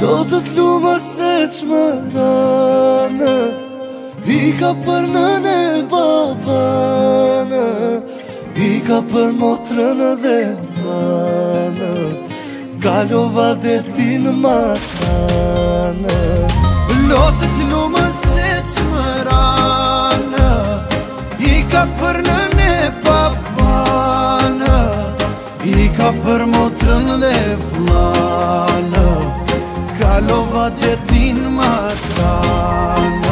Lotët luma se që më rane I ka për nëne babane I ka për motrën dhe vane Kalova dhe ti në matane Lotët luma se që më rane I ka për nëne babane I ka për motrën dhe vane Falova dhe tin më tanë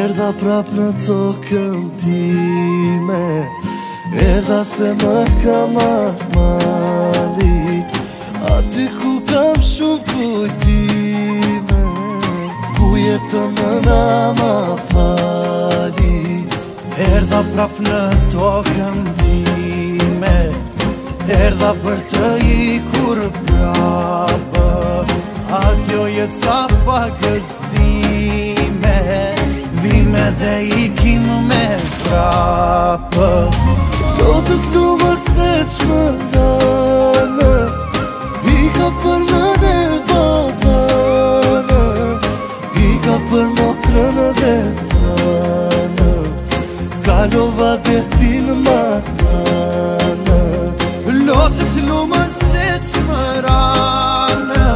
Erda prap në tokën time Edha se më ka ma Prap në tokën time Erdha për të i kur prapë A kjo jetës a pakësime Vime dhe ikim me prapë Do të t'ru më seqme Dhe t'in më nënë Loh të t'lumë se t'shë më rane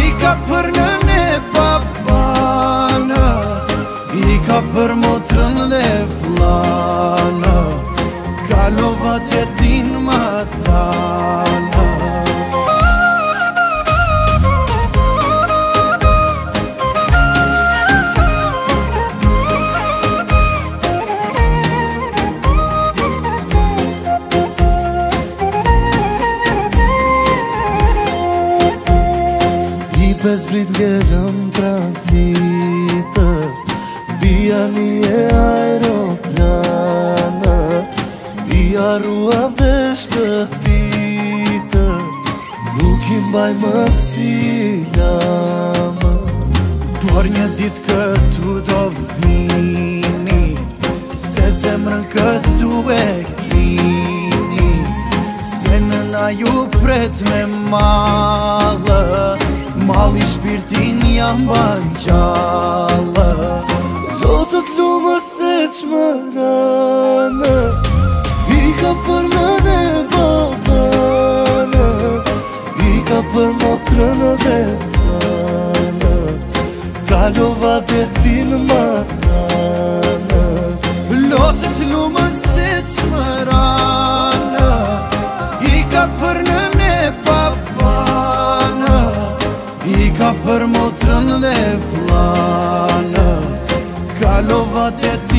I ka për nënë e papane I ka për motrën dhe flane Ka lova dhe t'in më besbrit gëllëm transitë Bia një e aeroplanë Bia ruan dhe shtëpitë Nuk imbaj më cilamë dit këtu do vini Se zemrën këtu e kini Se në na ju pret me madhë Mi shpirtin jam banë gjallë Lotët lume se që më rënë I ka për më në babënë I ka për motrënë të rënë dhe rënë Kalova dhe ti në më rënë Kalova deti